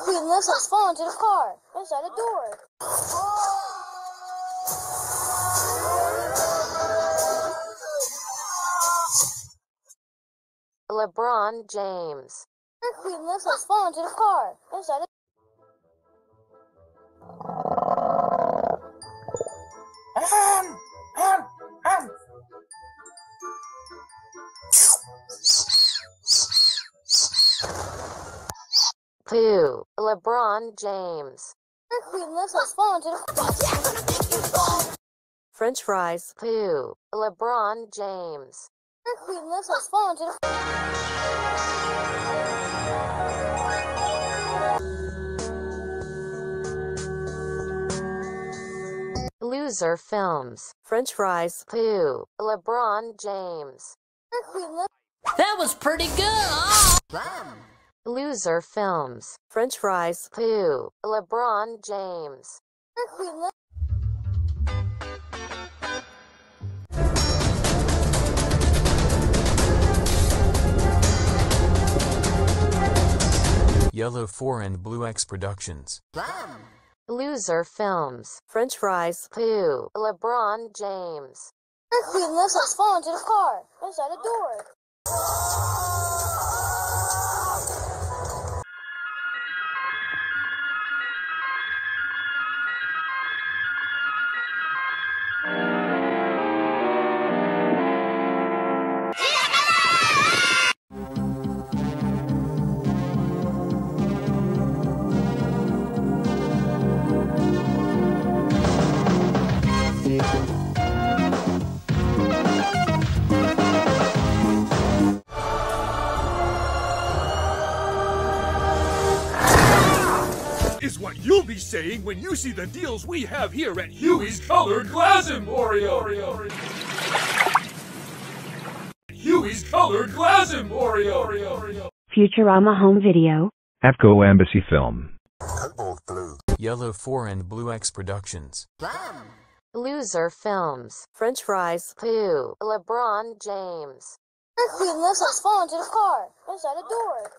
Queen Leslie's fallen to the car inside the door. LeBron James. Queen Leslie's fallen to the car inside the Pooh. LeBron James. Queen Leslie's fallen to the French fries. Pooh. LeBron James. Queen Leslie's fallen to the Loser Films. French fries. Pooh. LeBron James. That was pretty good. Loser Films. French fries. Pooh. LeBron James. Yellow 4 and Blue X Productions. Loser Films. French fries. Pooh. LeBron James. Queen Leslie's fallen to the car inside the door. Is what you'll be saying when you see the deals we have here at Huey's Colored Glass Emporium. Huey's Colored Glass Emporium. Futurama Home Video. APCO Embassy Film. Yellow 4 and Blue X Productions. Loser Films. French fries. Pooh. LeBron James. Queen Leslie's fallen to the car inside the door.